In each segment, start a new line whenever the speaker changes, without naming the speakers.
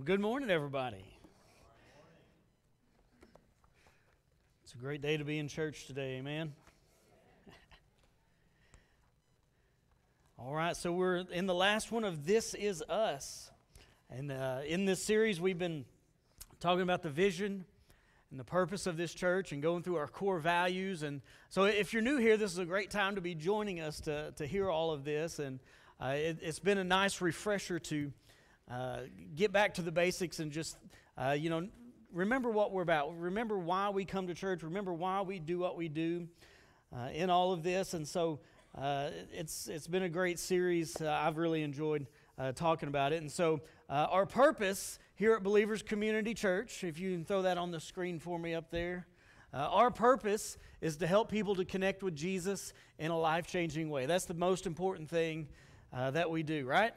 Well, good morning, everybody. It's a great day to be in church today, amen. All right, so we're in the last one of This Is Us. And uh, in this series, we've been talking about the vision and the purpose of this church and going through our core values. And so, if you're new here, this is a great time to be joining us to, to hear all of this. And uh, it, has been a nice refresher to uh, get back to the basics and just, uh, you know, remember what we're about. Remember why we come to church. Remember why we do what we do uh, in all of this. And so uh, it's, it's been a great series. Uh, I've really enjoyed uh, talking about it. And so our purpose here at Believers Community Church, if you can throw that on the screen for me up there. our purpose is to help people to connect with Jesus in a life changing way. That's the most important thing that we do, right?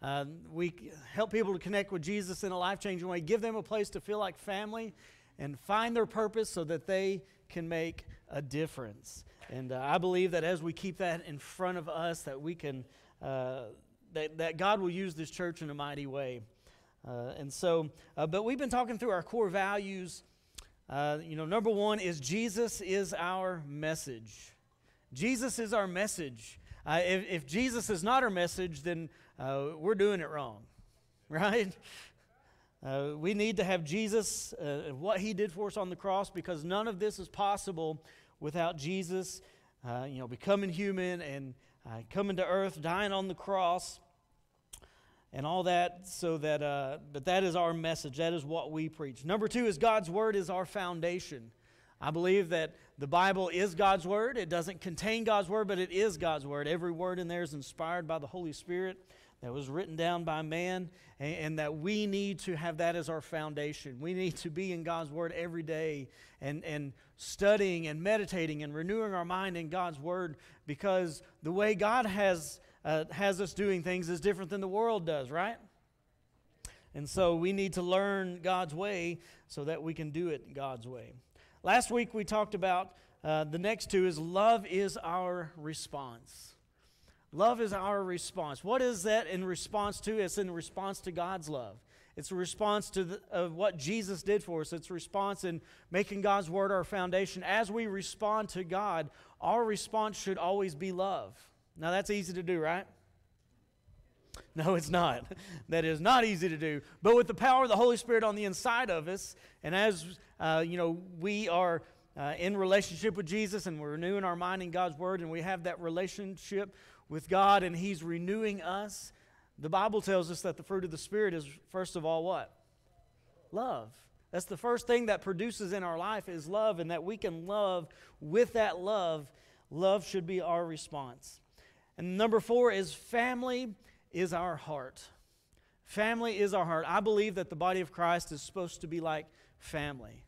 Uh, we help people to connect with Jesus in a life changing way, give them a place to feel like family, and find their purpose so that they can make a difference. And uh, I believe that as we keep that in front of us, that we can, uh, that, that God will use this church in a mighty way. Uh, and so, uh, but we've been talking through our core values. Uh, you know, number one is Jesus is our message. Jesus is our message. if, if Jesus is not our message, then uh, we're doing it wrong, right? Uh, we need to have Jesus, uh, what he did for us on the cross, because none of this is possible without Jesus, uh, you know, becoming human and uh, coming to earth, dying on the cross, and all that. So that, uh, but that is our message. That is what we preach. Number two is God's word is our foundation. I believe that the Bible is God's word. It doesn't contain God's word, but it is God's word. Every word in there is inspired by the Holy Spirit that was written down by man, and, and, that we need to have that as our foundation. We need to be in God's Word every day and, and studying and meditating and renewing our mind in God's Word because the way God has, uh, has us doing things is different than the world does, right? And so we need to learn God's way so that we can do it God's way. Last week we talked about uh, the next two is love is our response. Love is our response. What is that in response to? It's in response to God's love. It's a response to the, of what Jesus did for us. It's a response in making God's word our foundation. As we respond to God, our response should always be love. Now that's easy to do, right? No, it's not. That is not easy to do. But with the power of the Holy Spirit on the inside of us, and as uh, you know, we are uh, in relationship with Jesus, and we're renewing our mind in God's Word, and we have that relationship with God and He's renewing us, the Bible tells us that the fruit of the Spirit is, first of all, what? Love. That's the first thing that produces in our life is love, and that we can love with that love. Love should be our response. And number four is family is our heart. Family is our heart. I believe that the body of Christ is supposed to be like family.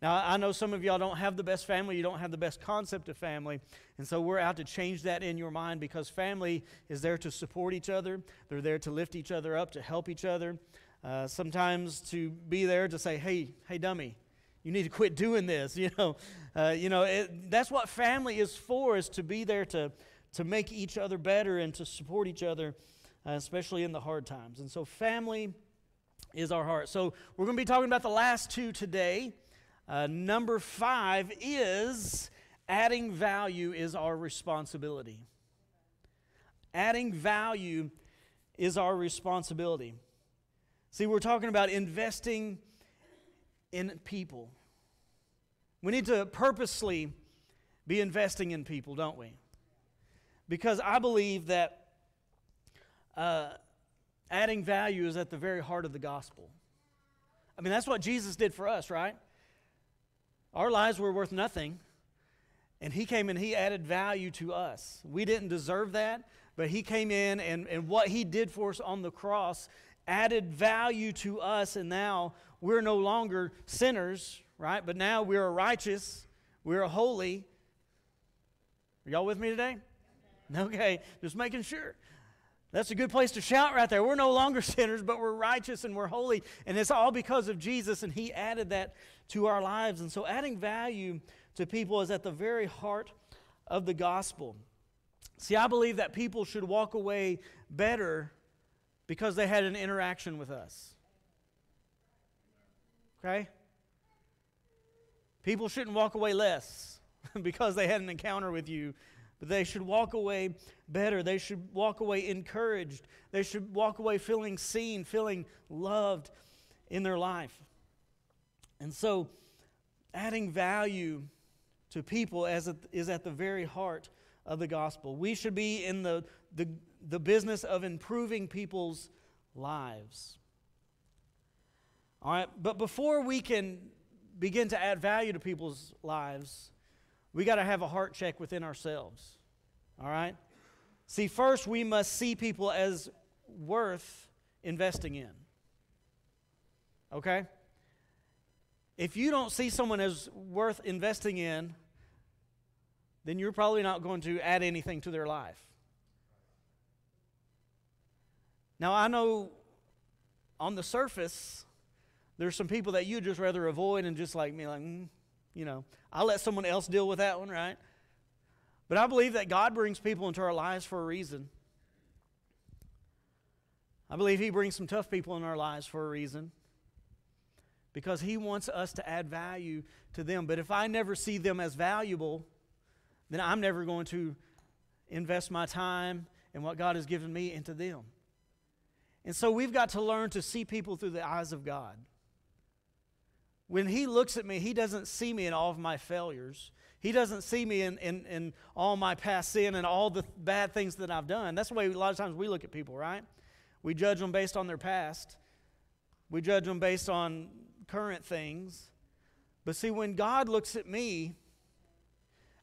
Now, I know some of y'all don't have the best family, you don't have the best concept of family, and so we're out to change that in your mind because family is there to support each other, they're there to lift each other up, to help each other, uh, sometimes to be there to say, hey, hey, dummy, you need to quit doing this. You know, uh, you know it, that's what family is for, is to be there to, to make each other better and to support each other, uh, especially in the hard times. And so family is our heart. So we're going to be talking about the last two today. Uh, number five is adding value is our responsibility. Adding value is our responsibility. See, we're talking about investing in people. We need to purposely be investing in people, don't we? Because I believe that uh, adding value is at the very heart of the gospel. I mean, that's what Jesus did for us, right? Our lives were worth nothing. And he came and he added value to us. We didn't deserve that, but he came in and, and what he did for us on the cross added value to us. And now we're no longer sinners, right? But now we're righteous, we're holy. Are y'all with me today? Okay, just making sure. That's a good place to shout right there. We're no longer sinners, but we're righteous and we're holy. And it's all because of Jesus, and He added that to our lives. And so, adding value to people is at the very heart of the gospel. See, I believe that people should walk away better because they had an interaction with us. Okay? People shouldn't walk away less because they had an encounter with you, but they should walk away better. They should walk away encouraged. They should walk away feeling seen, feeling loved in their life. And so, adding value to people as it is at the very heart of the gospel. We should be in the, the, the business of improving people's lives. All right, but before we can begin to add value to people's lives, we got to have a heart check within ourselves. All right? See, first, we must see people as worth investing in. Okay? If you don't see someone as worth investing in, then you're probably not going to add anything to their life. Now, I know on the surface, there's some people that you'd just rather avoid and just like me, like, mm, you know, I'll let someone else deal with that one, right? But I believe that God brings people into our lives for a reason. I believe He brings some tough people in our lives for a reason because He wants us to add value to them. But if I never see them as valuable, then I'm never going to invest my time and what God has given me into them. And so we've got to learn to see people through the eyes of God. When He looks at me, He doesn't see me in all of my failures. He doesn't see me in, in, in all my past sin and all the bad things that I've done. That's the way a lot of times we look at people, right? We judge them based on their past, we judge them based on current things. But see, when God looks at me,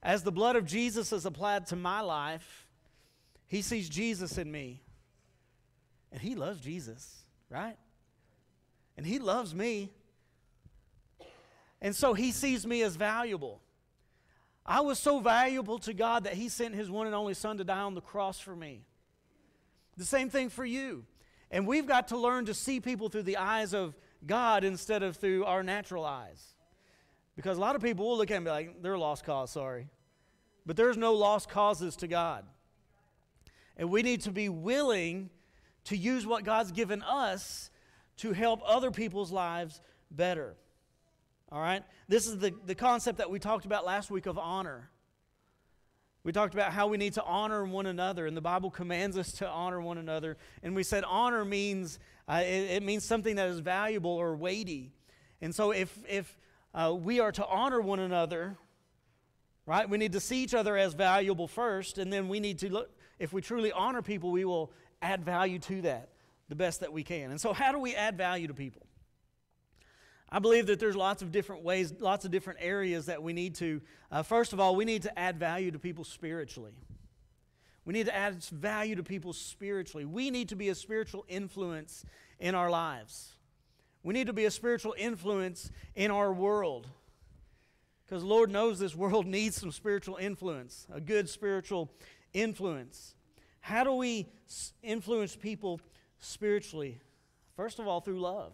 as the blood of Jesus is applied to my life, he sees Jesus in me. And he loves Jesus, right? And he loves me. And so he sees me as valuable. I was so valuable to God that he sent his one and only son to die on the cross for me. The same thing for you. And we've got to learn to see people through the eyes of God instead of through our natural eyes. Because a lot of people will look at me like, they're a lost cause, sorry. But there's no lost causes to God. And we need to be willing to use what God's given us to help other people's lives better. All right? This is the, the concept that we talked about last week of honor. We talked about how we need to honor one another, and the Bible commands us to honor one another. And we said honor means uh, it, it, means something that is valuable or weighty. And so, if if uh, we are to honor one another, right? We need to see each other as valuable first, and then we need to look, if we truly honor people, we will add value to that the best that we can. And so, how do we add value to people? I believe that there's lots of different ways, lots of different areas that we need to. Uh, first of all, we need to add value to people spiritually. We need to add value to people spiritually. We need to be a spiritual influence in our lives. We need to be a spiritual influence in our world. Because Lord knows this world needs some spiritual influence, a good spiritual influence. How do we influence people spiritually? First of all, through love.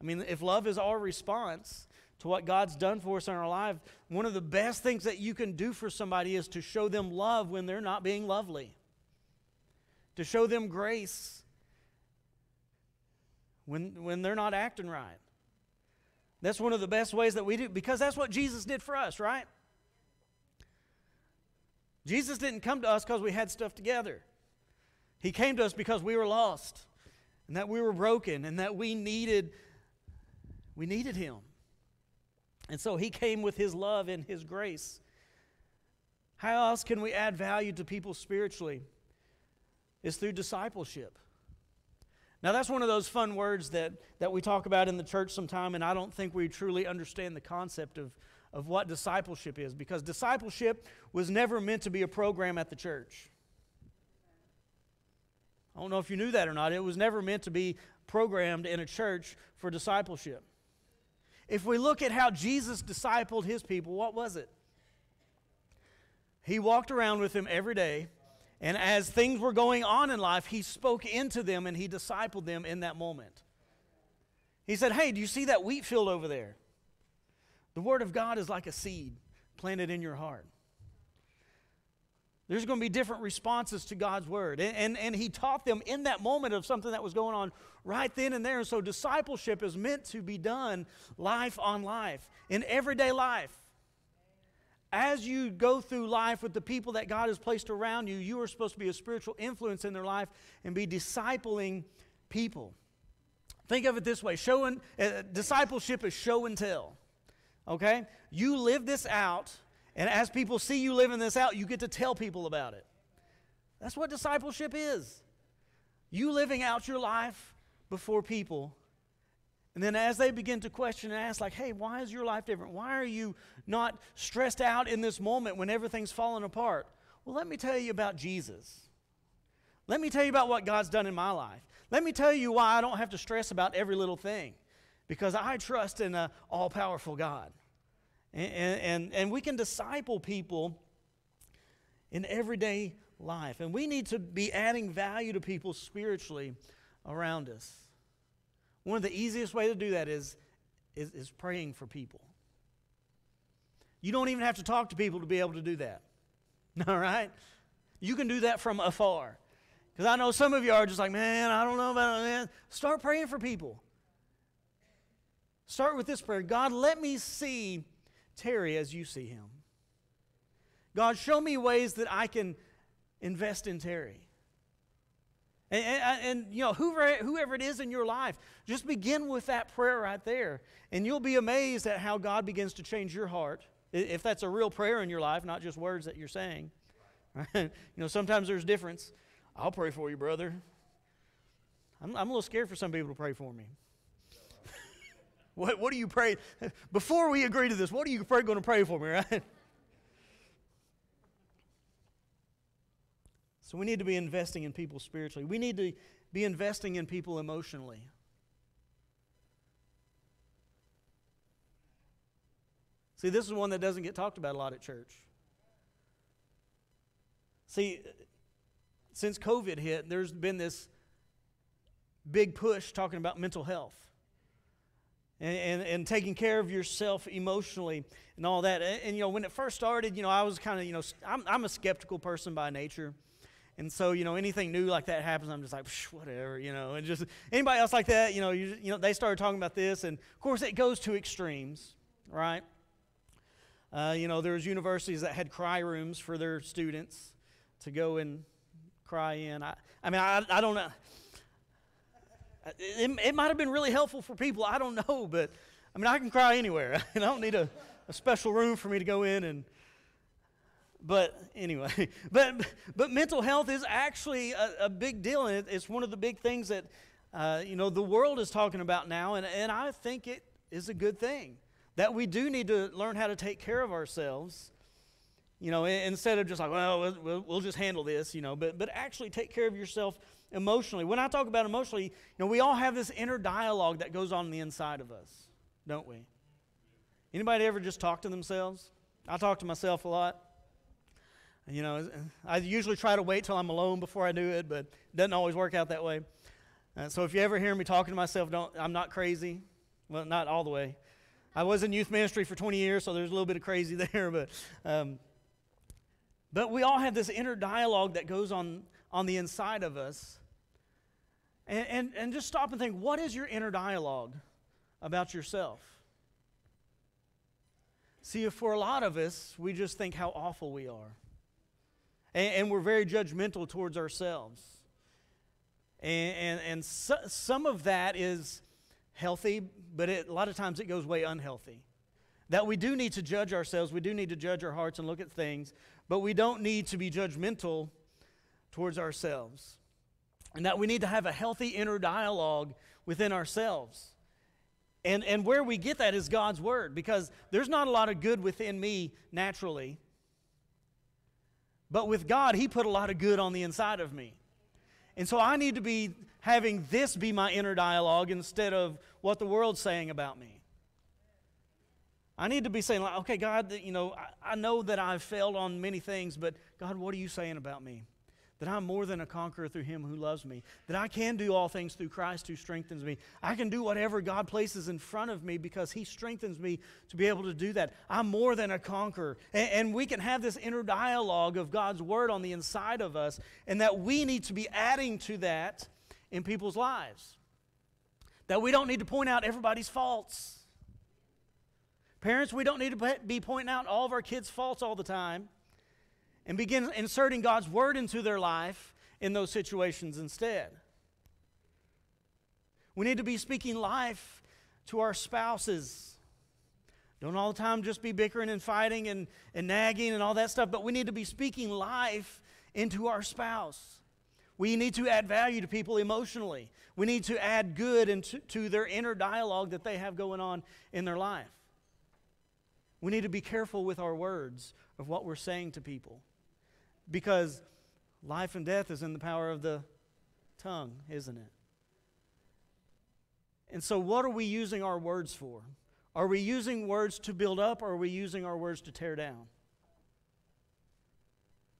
I mean, if love is our response to what God's done for us in our life, one of the best things that you can do for somebody is to show them love when they're not being lovely, to show them grace when, when they're not acting right. That's one of the best ways that we do, because that's what Jesus did for us, right? Jesus didn't come to us because we had stuff together. He came to us because we were lost and that we were broken and that we needed we needed him. And so he came with his love and his grace. How else can we add value to people spiritually? It's through discipleship. Now, that's one of those fun words that, that we talk about in the church sometime, and I don't think we truly understand the concept of, of what discipleship is because discipleship was never meant to be a program at the church. I don't know if you knew that or not. It was never meant to be programmed in a church for discipleship. If we look at how Jesus discipled his people, what was it? He walked around with them every day and as things were going on in life, he spoke into them and he discipled them in that moment. He said, Hey, do you see that wheat field over there? The Word of God is like a seed planted in your heart. There's going to be different responses to God's word. And, and, and, he taught them in that moment of something that was going on right then and there. And so discipleship is meant to be done life on life, in everyday life. As you go through life with the people that God has placed around you, you are supposed to be a spiritual influence in their life and be discipling people. Think of it this way showing, uh, discipleship is show and tell. Okay? You live this out and as people see you living this out, you get to tell people about it. That's what discipleship is. You living out your life before people. And then as they begin to question and ask, like, hey, why is your life different? Why are you not stressed out in this moment when everything's falling apart? Well, let me tell you about Jesus. Let me tell you about what God's done in my life. Let me tell you why I don't have to stress about every little thing. Because I trust in an all powerful God. And, and, and we can disciple people in everyday life. And we need to be adding value to people spiritually around us. One of the easiest ways to do that is, is, is praying for people. You don't even have to talk to people to be able to do that. All right? You can do that from afar. Because I know some of you are just like, man, I don't know about man. Start praying for people. Start with this prayer God, let me see Terry as you see him. God, show me ways that I can invest in Terry. And, and, and, you know, whoever, whoever it is in your life, just begin with that prayer right there. And you'll be amazed at how God begins to change your heart. If that's a real prayer in your life, not just words that you're saying. you know, sometimes there's difference. I'll pray for you, brother. I'm, I'm a little scared for some people to pray for me. What, what do you pray? Before we agree to this, what are you pray, going to pray for me, right? So we need to be investing in people spiritually. We need to be investing in people emotionally. See, this is one that doesn't get talked about a lot at church. See, since COVID hit, there's been this big push talking about mental health and, and, and, taking care of yourself emotionally and all that. And, and, you know, when it first started, you know, I was kind of, you know, I'm, I'm a skeptical person by nature. And so, you know, anything new like that happens, I'm just like, whatever, you know. And just anybody else like that, you know, you, you know, they started talking about this. And of course, it goes to extremes, right? Uh, you know, there's universities that had cry rooms for their students to go and cry in. I, I mean, I, I don't know. It, it might have been really helpful for people. I don't know, but I mean, I can cry anywhere. and I don't need a, a special room for me to go in and. But anyway, but but mental health is actually a, a big deal, and it, it's one of the big things that uh, you know the world is talking about now, and and I think it is a good thing that we do need to learn how to take care of ourselves. You know, instead of just like, well, we'll, we'll just handle this, you know, but but actually take care of yourself emotionally. When I talk about emotionally, you know, we all have this inner dialogue that goes on the inside of us, don't we? Anybody ever just talk to themselves? I talk to myself a lot. You know, I usually try to wait till I'm alone before I do it, but it doesn't always work out that way. Uh, so if you ever hear me talking to myself, don't I'm not crazy. Well, not all the way. I was in youth ministry for 20 years, so there's a little bit of crazy there, but um, but we all have this inner dialogue that goes on on the inside of us. And, and, and just stop and think what is your inner dialogue about yourself? See, for a lot of us, we just think how awful we are. And, and we're very judgmental towards ourselves. And, and, and so, some of that is healthy, but it, a lot of times it goes way unhealthy. That we do need to judge ourselves, we do need to judge our hearts and look at things, but we don't need to be judgmental towards ourselves. And that we need to have a healthy inner dialogue within ourselves. And, and where we get that is God's Word, because there's not a lot of good within me naturally. But with God, He put a lot of good on the inside of me. And so I need to be having this be my inner dialogue instead of what the world's saying about me. I need to be saying, like, okay, God, you know, I, I know that I've failed on many things, but God, what are you saying about me? That I'm more than a conqueror through him who loves me, that I can do all things through Christ who strengthens me. I can do whatever God places in front of me because he strengthens me to be able to do that. I'm more than a conqueror. And, and we can have this inner dialogue of God's word on the inside of us, and that we need to be adding to that in people's lives. That we don't need to point out everybody's faults. Parents, we don't need to be pointing out all of our kids' faults all the time and begin inserting God's word into their life in those situations instead. We need to be speaking life to our spouses. Don't all the time just be bickering and fighting and, and nagging and all that stuff, but we need to be speaking life into our spouse. We need to add value to people emotionally. We need to add good into to their inner dialogue that they have going on in their life. We need to be careful with our words of what we're saying to people. Because life and death is in the power of the tongue, isn't it? And so, what are we using our words for? Are we using words to build up or are we using our words to tear down?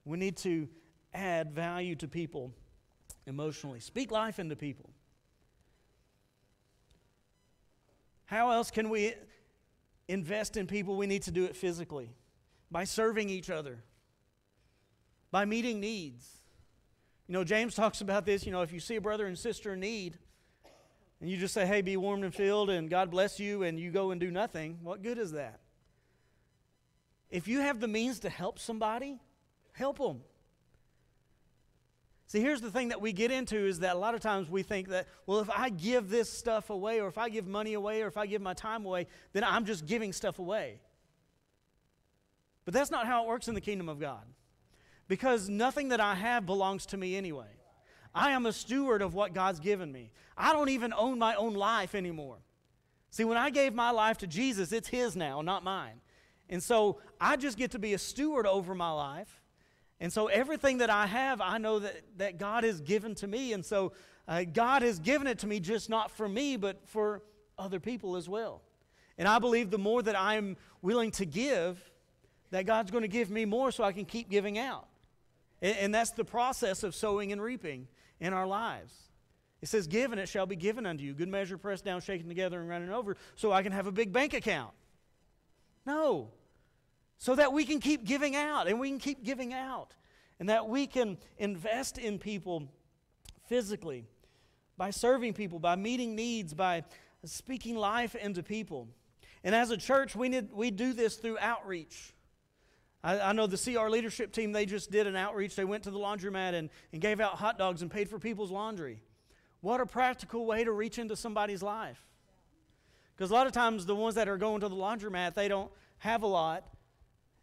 We need to add value to people emotionally, speak life into people. How else can we invest in people? We need to do it physically by serving each other by meeting needs. You know, James talks about this. You know, if you see a brother and sister in need, and you just say, hey, be warmed and filled, and God bless you, and you go and do nothing, what good is that? If you have the means to help somebody, help them. See, here's the thing that we get into is that a lot of times we think that, well, if I give this stuff away, or if I give money away, or if I give my time away, then I'm just giving stuff away. But that's not how it works in the kingdom of God because nothing that I have belongs to me anyway. I am a steward of what God's given me. I don't even own my own life anymore. See, when I gave my life to Jesus, it's His now, not mine. And so I just get to be a steward over my life. And so everything that I have, I know that, that God has given to me. And so uh, God has given it to me just not for me, but for other people as well. And I believe the more that I'm willing to give, that God's going to give me more so I can keep giving out. And, and that's the process of sowing and reaping in our lives. It says, Give and it shall be given unto you. Good measure, pressed down, shaken together, and running over, so I can have a big bank account. No. So that we can keep giving out and we can keep giving out. And that we can invest in people physically by serving people, by meeting needs, by speaking life into people. And as a church, we, need, we do this through outreach. I, I, know the CR leadership team, they just did an outreach. They went to the laundromat and, and gave out hot dogs and paid for people's laundry. What a practical way to reach into somebody's life. Because a lot of times, the ones that are going to the laundromat, they don't have a lot.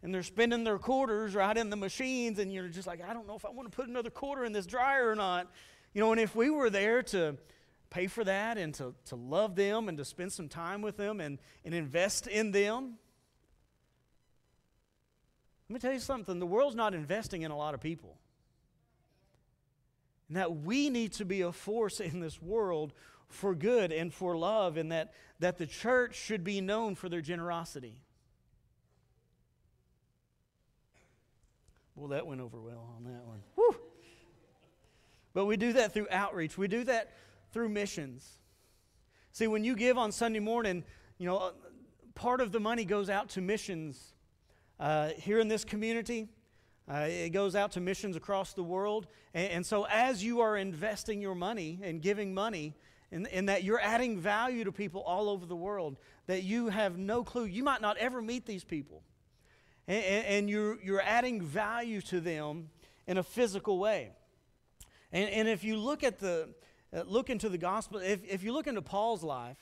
And they're spending their quarters right in the machines, and you're just like, I don't know if I want to put another quarter in this dryer or not. You know, and if we were there to pay for that and to, to love them and to spend some time with them and, and invest in them, let me tell you something the world's not investing in a lot of people. And that we need to be a force in this world for good and for love, and that, that the church should be known for their generosity. Well, that went over well on that one. But we do that through outreach, we do that through missions. See, when you give on Sunday morning, you know, uh, part of the money goes out to missions uh, here in this community. Uh, it goes out to missions across the world. And, and, so, as you are investing your money and giving money, and, in that you're adding value to people all over the world, that you have no clue, you might not ever meet these people. And, and you're, you're adding value to them in a physical way. And, and if you look at the, uh, look into the gospel, if, if you look into Paul's life,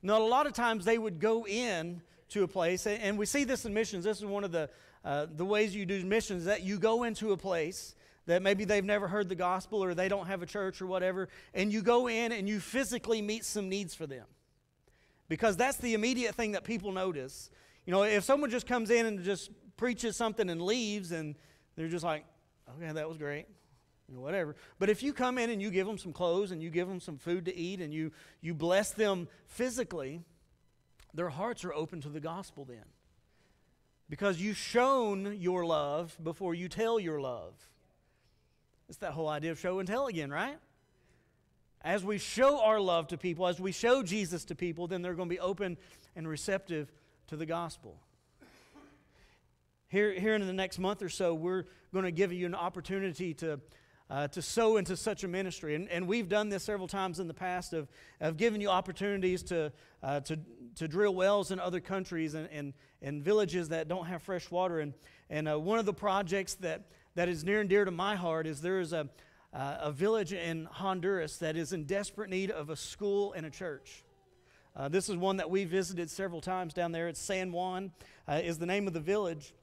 you know, a lot of times they would go in to a place. And we see this in missions. This is one of the, uh, the ways you do missions that you go into a place that maybe they've never heard the gospel or they don't have a church or whatever, and you go in and you physically meet some needs for them. Because that's the immediate thing that people notice. You know, if someone just comes in and just preaches something and leaves, and they're just like, okay, that was great you know, whatever. But if you come in and you give them some clothes and you give them some food to eat and you, you bless them physically, their hearts are open to the gospel then. Because you've shown your love before you tell your love. It's that whole idea of show and tell again, right? As we show our love to people, as we show Jesus to people, then they're going to be open and receptive to the gospel. Here, here in the next month or so, we're going to give you an opportunity to, uh, to sow into such a ministry. And, and we've done this several times in the past of, of giving you opportunities to, uh, to, to drill wells in other countries and, and, and villages that don't have fresh water. And, and uh, one of the projects that, that is near and dear to my heart is there is a, uh, a village in Honduras that is in desperate need of a school and a church. Uh, this is one that we visited several times down there. It's San Juan, uh, is the name of the village.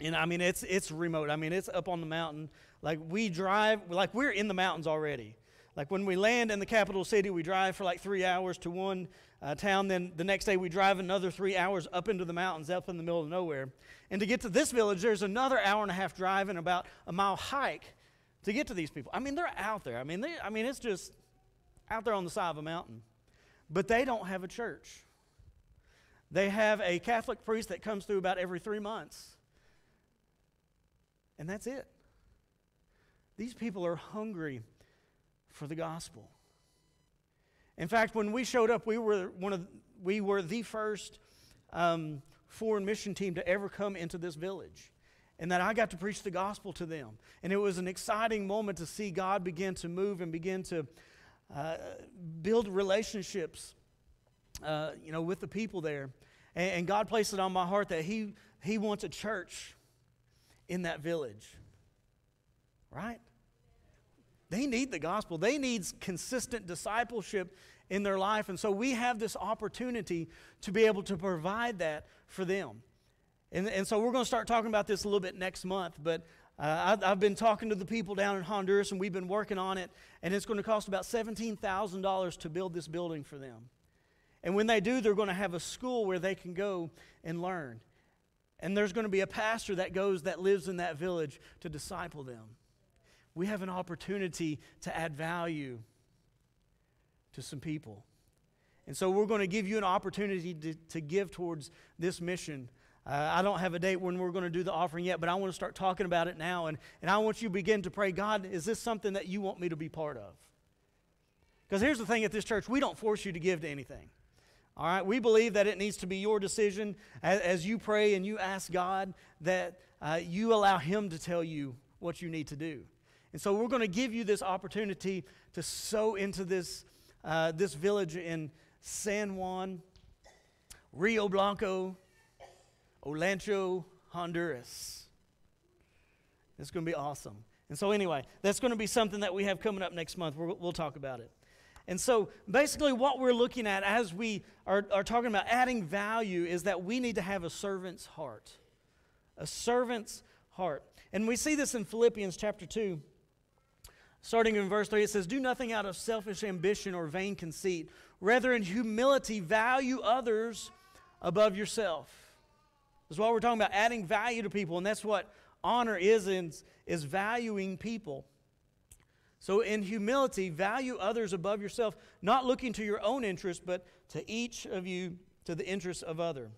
And I mean, it's, it's remote. I mean, it's up on the mountain. Like, we drive, like, we're in the mountains already. Like, when we land in the capital city, we drive for like three hours to one uh, town. Then the next day, we drive another three hours up into the mountains, up in the middle of nowhere. And to get to this village, there's another hour and a half drive and about a mile hike to get to these people. I mean, they're out there. I mean, they, I mean, it's just out there on the side of a mountain. But they don't have a church. They have a Catholic priest that comes through about every three months. And that's it. These people are hungry for the gospel. In fact, when we showed up, we were one of we were the first um, foreign mission team to ever come into this village, and that I got to preach the gospel to them. And it was an exciting moment to see God begin to move and begin to uh, build relationships, uh, you know, with the people there. And, and God placed it on my heart that He He wants a church in that village, right? They need the gospel. They need consistent discipleship in their life. And so we have this opportunity to be able to provide that for them. And, and so we're going to start talking about this a little bit next month. But uh, I, I've been talking to the people down in Honduras, and we've been working on it. And it's going to cost about $17,000 to build this building for them. And when they do, they're going to have a school where they can go and learn. And there's going to be a pastor that goes, that lives in that village to disciple them. We have an opportunity to add value to some people. And so we're going to give you an opportunity to, to give towards this mission. Uh, I don't have a date when we're going to do the offering yet, but I want to start talking about it now. And, and I want you to begin to pray God, is this something that you want me to be part of? Because here's the thing at this church we don't force you to give to anything. All right, we believe that it needs to be your decision as, as you pray and you ask God that uh, you allow Him to tell you what you need to do. And so we're going to give you this opportunity to sow into this, uh, this village in San Juan, Rio Blanco, Olancho, Honduras. It's going to be awesome. And so, anyway, that's going to be something that we have coming up next month. We'll, we'll talk about it. And so basically, what we're looking at as we are, are talking about adding value is that we need to have a servant's heart. A servant's heart. And we see this in Philippians chapter 2. Starting in verse 3, it says, Do nothing out of selfish ambition or vain conceit. Rather, in humility, value others above yourself. This is we're talking about, adding value to people. And that's what honor is, is, is valuing people. So, in humility, value others above yourself, not looking to your own interest, but to each of you to the interest of other.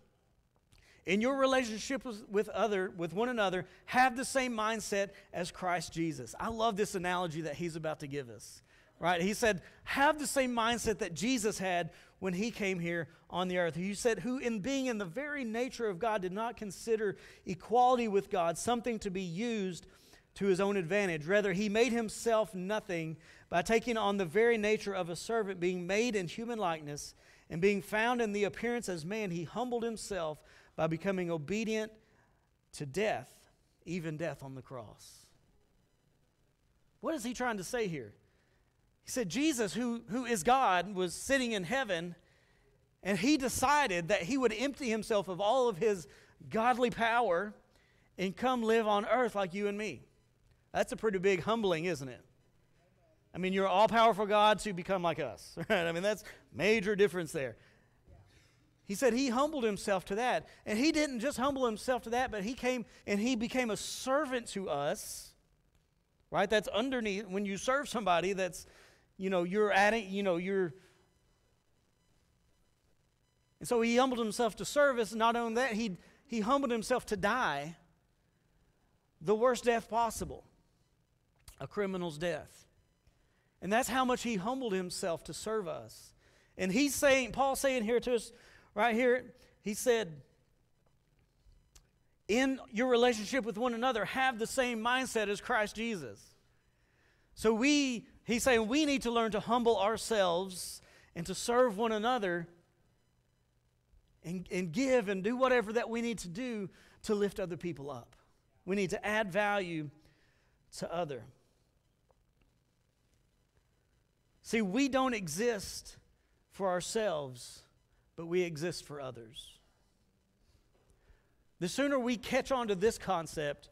In your relationship with other, with one another, have the same mindset as Christ Jesus. I love this analogy that he's about to give us. Right? He said, have the same mindset that Jesus had when he came here on the earth. He said, who in being in the very nature of God did not consider equality with God something to be used to his own advantage. Rather, he made himself nothing by taking on the very nature of a servant, being made in human likeness, and being found in the appearance as man, he humbled himself by becoming obedient to death, even death on the cross. What is he trying to say here? He said, Jesus, who, who is God, was sitting in heaven, and he decided that he would empty himself of all of his godly power and come live on earth like you and me. That's a pretty big humbling, isn't it? I mean, you're all powerful God to become like us, right? I mean, that's major difference there. He said he humbled himself to that. And he didn't just humble himself to that, but he came and he became a servant to us. Right? That's underneath when you serve somebody that's you know, you're adding, you know, you're and so he humbled himself to service. Not only that, he, he humbled himself to die the worst death possible. a criminal's death. And that's how much he humbled himself to serve us. And he's saying, Paul saying here to us, right here, he said, in your relationship with one another, have the same mindset as Christ Jesus. So we, he's saying, we need to learn to humble ourselves and to serve one another and, and give and do whatever that we need to do to lift other people up. We need to add value to other. See, we don't exist for ourselves, but we exist for others. The sooner we catch on to this concept,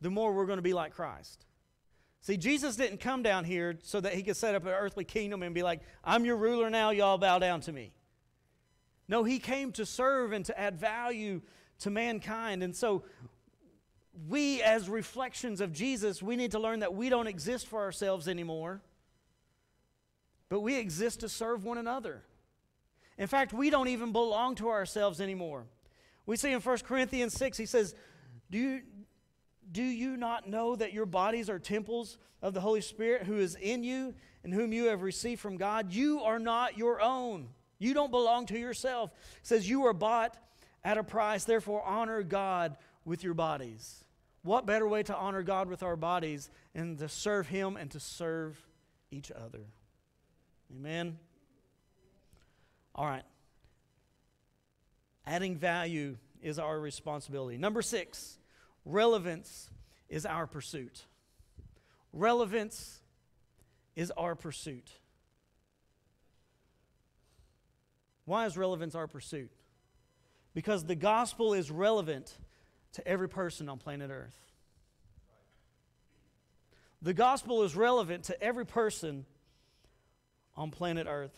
the more we're going to be like Christ. See, Jesus didn't come down here so that he could set up an earthly kingdom and be like, I'm your ruler now, y'all bow down to me. No, he came to serve and to add value to mankind. And so, we, as reflections of Jesus, we need to learn that we don't exist for ourselves anymore, but we exist to serve one another. In fact, we don't even belong to ourselves anymore. We see in 1 Corinthians 6, he says, Do you, do you not know that your bodies are temples of the Holy Spirit who is in you and whom you have received from God? You are not your own. You don't belong to yourself. Says you are bought at a price, therefore honor God with your bodies. What better way to honor God with our bodies and to serve Him and to serve each other? Amen. All right. Adding value is our responsibility. Number six, relevance is our pursuit. Relevance is our pursuit. Why is relevance our pursuit? Because the gospel is relevant to every person on planet Earth. The gospel is relevant to every person on planet Earth.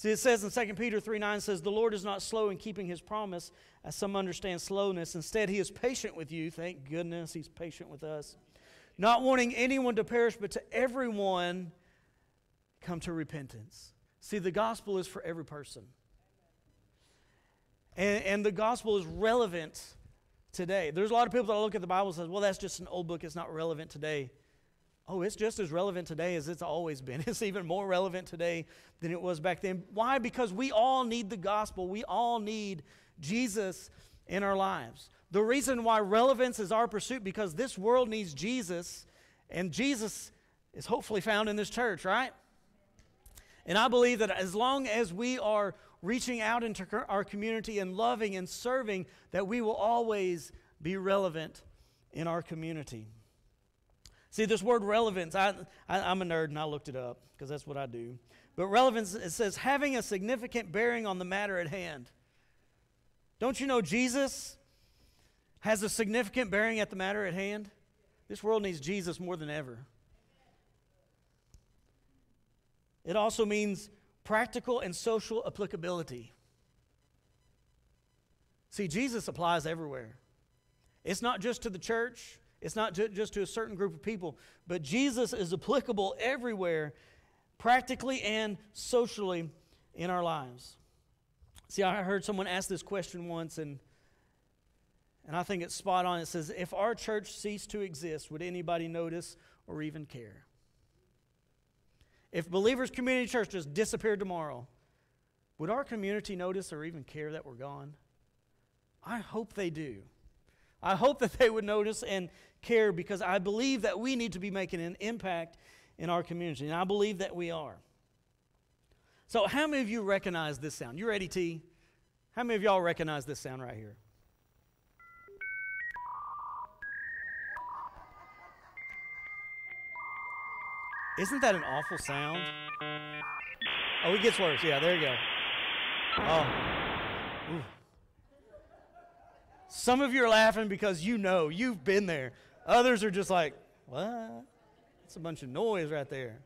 See, it says in 2 Peter 3 9 says, The Lord is not slow in keeping his promise, as some understand slowness. Instead, he is patient with you. Thank goodness he's patient with us. Not wanting anyone to perish, but to everyone come to repentance. See, the gospel is for every person. And, and the gospel is relevant today. There's a lot of people that look at the Bible and says, well, that's just an old book. It's not relevant today. Oh, it's just as relevant today as it's always been. It's even more relevant today than it was back then. Why? Because we all need the gospel. We all need Jesus in our lives. The reason why relevance is our pursuit because this world needs Jesus and Jesus is hopefully found in this church, right? And I believe that as long as we are reaching out into our community and loving and serving, that we will always be relevant in our community. See, this word relevance, I, I, am a nerd and I looked it up because that's what I do. But relevance, it says having a significant bearing on the matter at hand. Don't you know Jesus has a significant bearing at the matter at hand? This world needs Jesus more than ever. It also means practical and social applicability. See, Jesus applies everywhere. It's not just to the church, it's not just to a certain group of people, but Jesus is applicable everywhere, practically and socially in our lives. See, I heard someone ask this question once, and, and I think it's spot on. It says, If our church ceased to exist, would anybody notice or even care? If Believers Community Church just disappeared tomorrow, would our community notice or even care that we're gone? I hope they do. I hope that they would notice and care because I believe that we need to be making an impact in our community, and I believe that we are. So, how many of you recognize this sound? You ready, T? How many of y'all recognize this sound right here? Isn't that an awful sound? Oh, it gets worse. Yeah, there you go. Oh. Ooh. Some of you are laughing because you know, you've been there. Others are just like, what? It's a bunch of noise right there.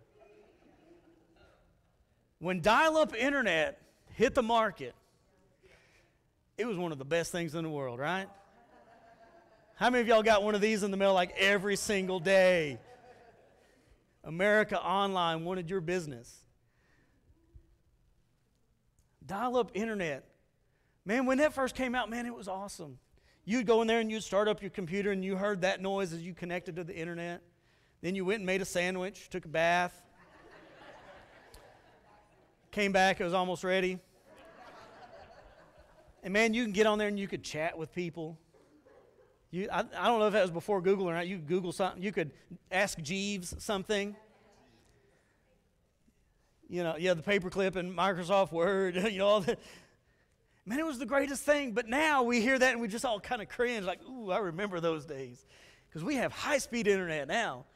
When dial up internet hit the market, it was one of the best things in the world, right? How many of y'all got one of these in the mail like every single day? America Online wanted your business. Dial up internet. Man, when that first came out, man, it was awesome. You'd go in there and you'd start up your computer and you heard that noise as you connected to the internet. Then you went and made a sandwich, took a bath, came back, it was almost ready. And man, you can get on there and you could chat with people. You, I, I don't know if that was before Google or not. You could Google something. You could ask Jeeves something. You know, yeah, the paperclip and Microsoft Word. You know, all that. Man, it was the greatest thing. But now we hear that and we just all kind of cringe, like, ooh, I remember those days. Because we have high speed internet now.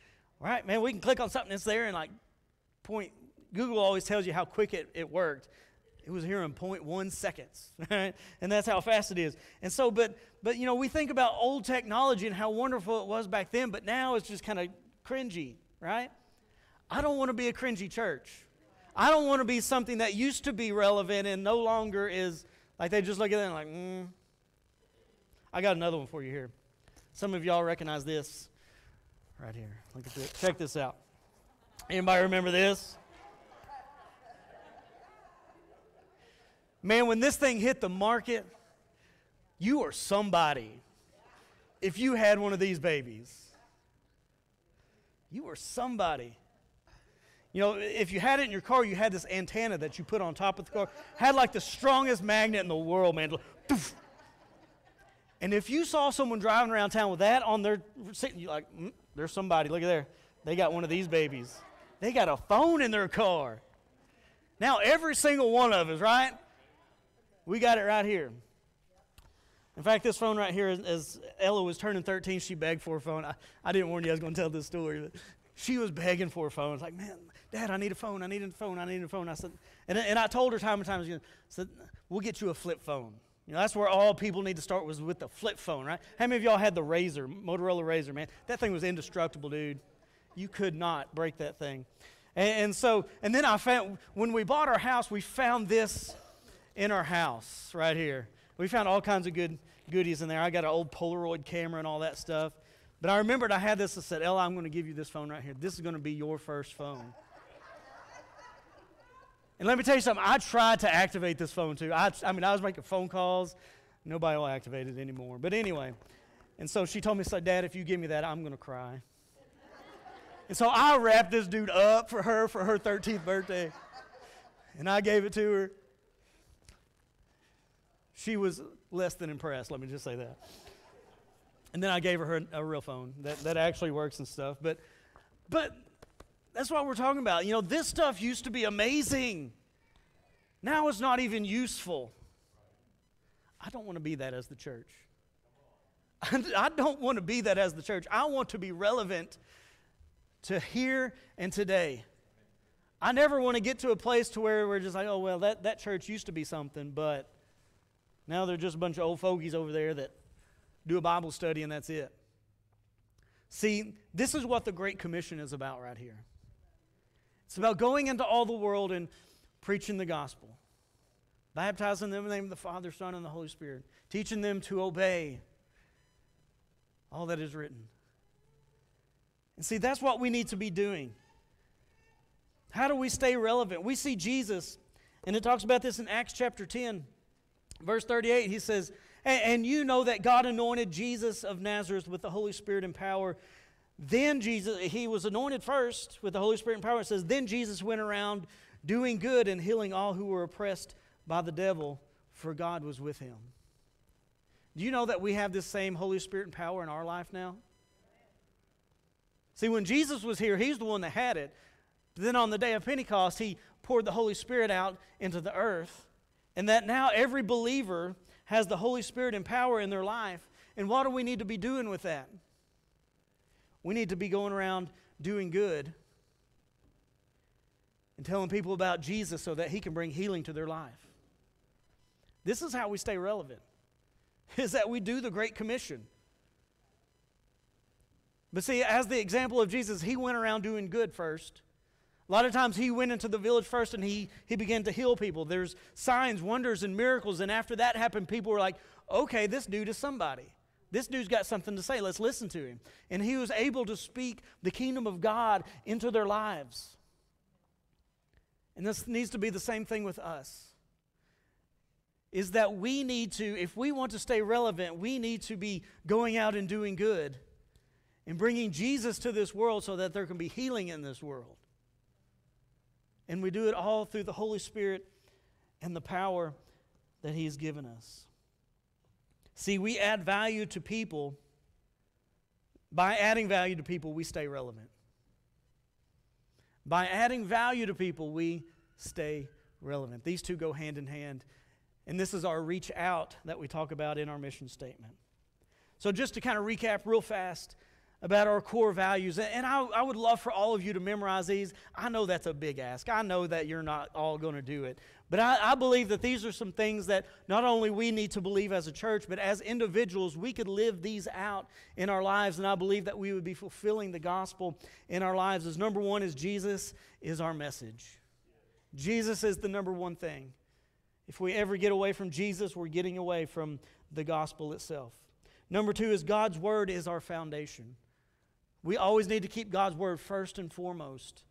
Right, man, we can click on something that's there and like point. Google always tells you how quick it, it worked. It was here in 0.1 seconds, right? And that's how fast it is. And so, but, but, you know, we think about old technology and how wonderful it was back then, but now it's just kind of cringy, right? I don't want to be a cringy church. I don't want to be something that used to be relevant and no longer is, like they just look at it and like, mm. I got another one for you here. Some of y'all recognize this right here. Look at this. Check this out. Anybody remember this? Man, when this thing hit the market, you are somebody. If you had one of these babies, you were somebody. You know, if you had it in your car, you had this antenna that you put on top of the car. Had like the strongest magnet in the world, man. And if you saw someone driving around town with that on their sitting, you like, mm, there's somebody. Look at there. They got one of these babies. They got a phone in their car. Now every single one of us, right? We got it right here. In fact, this phone right here, as Ella was turning 13, she begged for a phone. I, I didn't warn you I was going to tell this story, but she was begging for a phone. It's like, man, Dad, I need a phone. I need a phone. I need a phone. I said, and, and I told her time and time again, I said, we'll get you a flip phone. You know, that's where all people need to start was with the flip phone, right? How many of y'all had the Razr, Motorola Razr, man? That thing was indestructible, dude. You could not break that thing. And, and so, and then I found, when we bought our house, we found this in our house right here. We found all kinds of good goodies in there. I got an old Polaroid camera and all that stuff. But I remembered I had this. I said, Ella, I'm going to give you this phone right here. This is going to be your first phone. And let me tell you something. I tried to activate this phone too. I, I mean, I was making phone calls. Nobody will activate it anymore. But anyway, and so she told me, said, Dad, if you give me that, I'm going to cry. and so I wrapped this dude up for her for her 13th birthday. And I gave it to her. She was less than impressed, let me just say that. And then I gave her a, a real phone that, that actually works and stuff. But, but that's what we're talking about. You know, this stuff used to be amazing. Now it's not even useful. I don't want to be that as the church. I don't want to be that as the church. I want to be relevant to here and today. I never want to get to a place to where we're just like, oh well, that, that church used to be something, but now they're just a bunch of old fogies over there that do a Bible study and that's it. See, this is what the Great Commission is about right here. It's about going into all the world and preaching the gospel, baptizing them in the name of the Father, Son, and the Holy Spirit, teaching them to obey all that is written. And see, that's what we need to be doing. How do we stay relevant? We see Jesus, and it talks about this in Acts chapter 10. Verse 38, he says, and, you know that God anointed Jesus of Nazareth with the Holy Spirit and power. Then Jesus, he was anointed first with the Holy Spirit and power. It says, Then Jesus went around doing good and healing all who were oppressed by the devil, for God was with him. Do you know that we have this same Holy Spirit and power in our life now? See, when Jesus was here, he's the one that had it. Then on the day of Pentecost, he poured the Holy Spirit out into the earth and that now every believer has the Holy Spirit and power in their life. And what do we need to be doing with that? We need to be going around doing good and telling people about Jesus so that he can bring healing to their life. This is how we stay relevant. Is that we do the great commission. But see, as the example of Jesus, he went around doing good first. A lot of times he went into the village first and he, he began to heal people. There's signs, wonders, and miracles. And after that happened, people were like, okay, this dude is somebody. This dude's got something to say. Let's listen to him. And he was able to speak the kingdom of God into their lives. And this needs to be the same thing with us. Is that we need to, if we want to stay relevant, we need to be going out and doing good and bringing Jesus to this world so that there can be healing in this world. And we do it all through the Holy Spirit and the power that He has given us. See, we add value to people. By adding value to people, we stay relevant. By adding value to people, we stay relevant. These two go hand in hand. And this is our reach out that we talk about in our mission statement. So, just to kind of recap real fast about our core values, and I, I would love for all of you to memorize these. I know that's a big ask. I know that you're not all going to do it. But I, I believe that these are some things that not only we need to believe as a church, but as individuals, we could live these out in our lives. And I believe that we would be fulfilling the gospel in our lives. As number one is Jesus is our message. Jesus is the number one thing. If we ever get away from Jesus, we're getting away from the gospel itself. Number two is God's word is our foundation. We always need to keep God's word first and foremost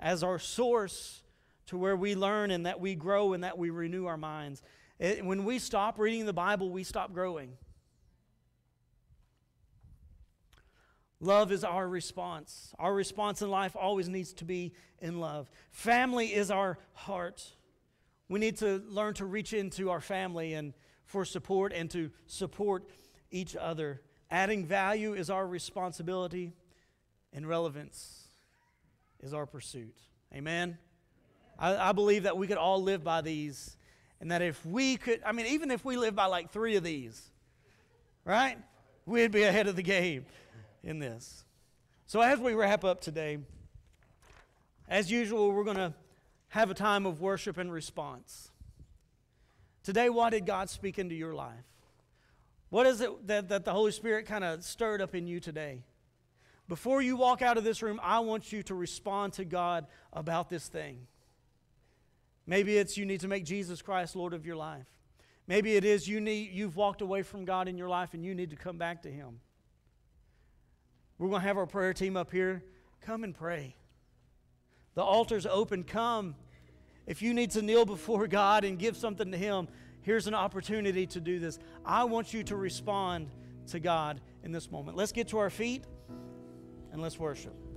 as our source to where we learn and that we grow and that we renew our minds. It, when we stop reading the Bible, we stop growing. Love is our response. Our response in life always needs to be in love. Family is our heart. We need to learn to reach into our family and for support and to support each other. Adding value is our responsibility, and relevance is our pursuit. Amen? I, I, believe that we could all live by these, and that if we could, I mean, even if we live by like three of these, right, we'd be ahead of the game in this. So, as we wrap up today, as usual, we're going to have a time of worship and response. Today, what did God speak into your life? What is it that, that the Holy Spirit kind of stirred up in you today? Before you walk out of this room, I want you to respond to God about this thing. Maybe it's you need to make Jesus Christ Lord of your life. Maybe it is you need, you've walked away from God in your life and you need to come back to Him. We're going to have our prayer team up here. Come and pray. The altar's open. Come. If you need to kneel before God and give something to Him, here's an opportunity to do this. I want you to respond to God in this moment. Let's get to our feet and let's worship.